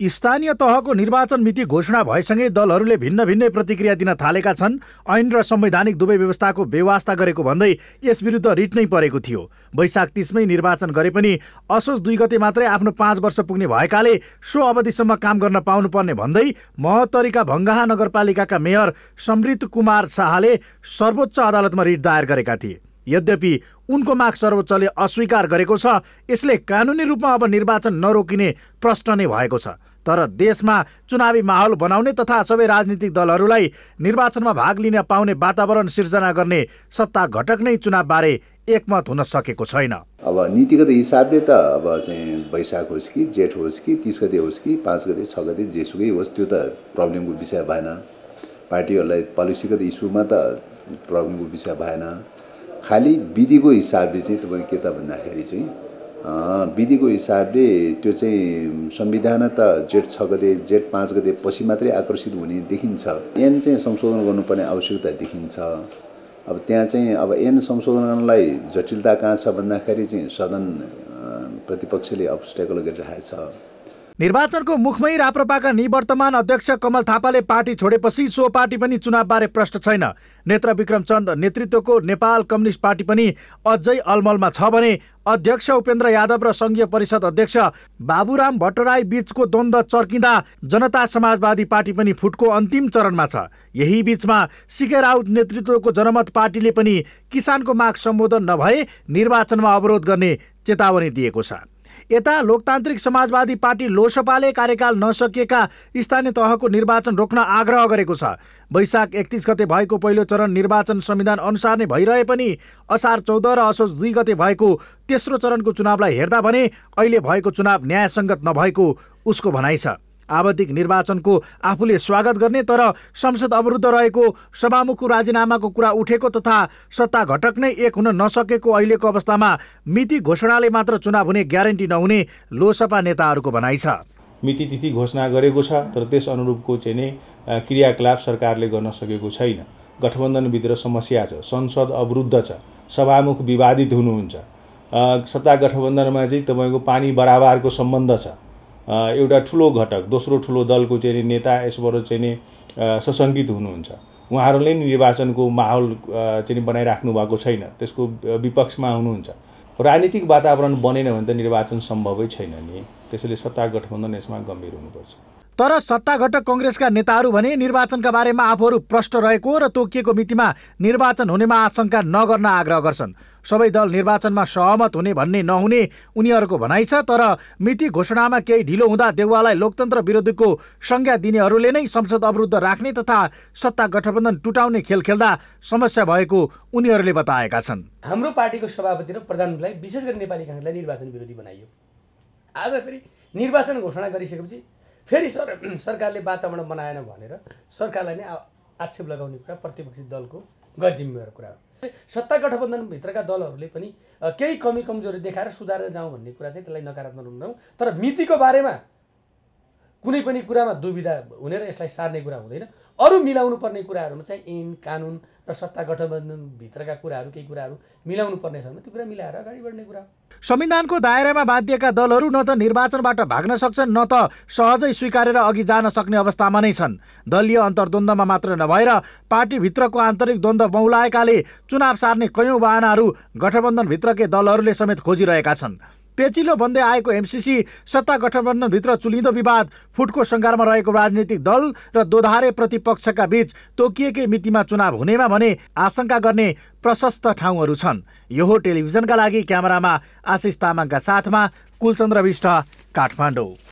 स्थानीय तहको निर्वाचन मिति घोषणा भएसँगै दलहरूले भिन्न भिन्नै प्रतिक्रिया दिन थालेका छन्। ऐन र संवैधानिक दुवै व्यवस्थाको बेवास्ता गरेको भन्दै यस विरुद्ध रिट नै परेको थियो। वैशाख तिसमै निर्वाचन गरे पनि असोज दुई गते मात्रै आफ्नो पाँच वर्ष पुग्ने भएकाले सो अवधिसम्म काम गर्न पाउनुपर्ने भन्दै महत्तरीका भङ्गाहा नगरपालिकाका मेयर समृत कुमार शाहले सर्वोच्च अदालतमा रिट दायर गरेका थिए। यद्यपि उनको माग सर्वोच्चले अस्वीकार गरेको छ यसले कानुनी रूपमा अब निर्वाचन नरोकिने प्रश्न नै भएको छ। तर देशमा चुनावी माहौल बनाउने तथा सबै राजनीतिक दलहरूलाई निर्वाचनमा भाग लिन पाउने वातावरण सिर्जना गर्ने सत्ता घटक नै चुनावबारे एकमत हुन सकेको छैन। अब नीतिगत हिसाबले त अब चाहिँ वैशाख होस् कि जेठ होस् कि तिस गते होस् कि पाँच गते छ गते जेसुकै होस् त्यो त प्रब्लमको विषय भएन। पार्टीहरूलाई पोलिसीगत इस्युमा त प्रब्लमको विषय भएन। खालि विधिको हिसाबले चाहिँ तपाईँको के त भन्दाखेरि चाहिँ विधिको हिसाबले त्यो चाहिँ संविधान त जेठ छ गते जेठ पाँच गते पछि मात्रै आकर्षित हुने देखिन्छ। ऐन चाहिँ संशोधन गर्नुपर्ने आवश्यकता देखिन्छ। अब त्यहाँ चाहिँ अब ऐन संशोधन गर्नलाई जटिलता कहाँ छ भन्दाखेरि चाहिँ सदन प्रतिपक्षले अब्स्टेकल गरिरहेको छ निर्वाचनको मुखमै राप्रपाका निवर्तमान अध्यक्ष कमल थापाले पार्टी छोडेपछि सो पार्टी पनि चुनावबारे प्रश्न छैन। नेत्र विक्रम चन्द नेतृत्वको नेपाल कम्युनिस्ट पार्टी पनि अझै अलमलमा छ भने अध्यक्ष उपेन्द्र यादव र सङ्घीय परिषद अध्यक्ष बाबुराम भट्टराई बीचको द्वन्द्व चर्किँदा जनता समाजवादी पार्टी पनि फुटको अन्तिम चरणमा छ। यही बीचमा सिके राउत नेतृत्वको जनमत पार्टीले पनि किसानको माग सम्बोधन नभए निर्वाचनमा अवरोध गर्ने चेतावनी दिएको छ। यता लोकतान्त्रिक समाजवादी पार्टी लोसपाले कार्यकाल नसकिएका स्थानीय तहको निर्वाचन रोक्न आग्रह गरेको छ। वैशाख एकतिस गते भएको पहिलो चरण निर्वाचन संविधान अनुसार नै भइरहे पनि असार चौध र असोज दुई गते भएको तेस्रो चरणको चुनावलाई हेर्दा भने अहिले भएको चुनाव न्यायसङ्गत नभएको उसको भनाइ छ। आवधिक निर्वाचनको आफूले स्वागत गर्ने तर संसद अवरुद्ध रहेको सभामुखको राजीनामाको कुरा उठेको तथा सत्ता घटक नै एक हुन नसकेको अहिलेको अवस्थामा मिति घोषणाले मात्र चुनाव हुने ग्यारेन्टी नहुने लोसपा नेताहरूको भनाइ छ। मिति तिथि घोषणा गरेको छ तर त्यस अनुरूपको चाहिँ नै क्रियाकलाप सरकारले गर्न सकेको छैन। गठबन्धनभित्र समस्या छ संसद अवरुद्ध छ सभामुख विवादित हुनुहुन्छ। सत्ता गठबन्धनमा चाहिँ तपाईँको पानी बराबरको सम्बन्ध छ। एउटा ठुलो घटक दोस्रो ठुलो दलको चाहिँ नेता यसबाट चाहिँ नि सशङ्कित हुनुहुन्छ। उहाँहरूले नि निर्वाचनको माहौल चाहिँ बनाइराख्नु भएको छैन। त्यसको विपक्षमा हुनुहुन्छ। राजनीतिक वातावरण बनेन भने त निर्वाचन सम्भवै छैन नि। त्यसैले सत्ता गठबन्धन यसमा गम्भीर हुनुपर्छ। तर सत्ता घटक कङ्ग्रेसका नेताहरू भने निर्वाचनका बारेमा आफूहरू प्रष्ट रहेको र तोकिएको मितिमा निर्वाचन हुनेमा आशंका नगर्न आग्रह गर्छन्। सबै दल निर्वाचनमा सहमत हुने भन्ने नहुने उनीहरूको भनाइ छ तर मिति घोषणामा केही ढिलो हुँदा देउवालाई लोकतन्त्र विरोधीको संज्ञा दिनेहरूले नै संसद अवरुद्ध राख्ने तथा सत्ता गठबन्धन टुटाउने खेल खेल्दा समस्या भएको उनीहरूले बताएका छन्। हाम्रो पार्टीको सभापति र प्रधानमन्त्रीलाई विशेष गरी नेपाली काङ्ग्रेसलाई निर्वाचन विरोधी बनाइयो। आज फेरि निर्वाचन घोषणा गरिसकेपछि फेरि सर सरकारले वातावरण बनाएन भनेर सरकारलाई नै आक्षेप लगाउने कुरा प्रतिपक्षी दलको गैर जिम्मेवार कुरा हो। सत्ता गठबन्धनभित्रका दलहरूले पनि केही कमी कमजोरी देखाएर सुधारेर जाउँ भन्ने कुरा चाहिँ त्यसलाई नकारात्मक हुँदैन तर मितिको बारेमा कुनै पनि कुरामा दुविधा हुने र यसलाई सार्ने कुरा हुँदैन। अरू मिलाउनु पर्ने कुराहरूमा चाहिँ ऐन कानुन र सत्ता गठबन्धनभित्रका कुराहरू केही कुराहरू मिलाउनु पर्ने छ भने त्यो कुरा मिलाएर अगाडि बढ्ने कुरा संविधानको दायरामा बाँधिएका दलहरू न त निर्वाचनबाट भाग्न सक्छन् न त सहजै स्वीकारेर अघि जान सक्ने अवस्थामा नै छन्। दलीय अन्तर्द्वन्द्वमा मात्र नभएर पार्टीभित्रको आन्तरिक द्वन्द्व बौलाएकाले चुनाव सार्ने कयौँ बाहनाहरू गठबन्धनभित्रकै दलहरूले समेत खोजिरहेका छन्। पेचिलो बन्दै आएको एमसिसी सत्ता गठबन्धनभित्र चुलिँदो विवाद फुटको सङ्घारमा रहेको राजनीतिक दल र दोधारे प्रतिपक्षका बीच तोकिएकै मितिमा चुनाव हुनेमा भने आशंका गर्ने प्रशस्त ठाउँहरू छन्। यो टेलिभिजनका लागि क्यामेरामा आशिष तामाङका साथमा कुलचन्द्र विष्ट काठमाडौँ।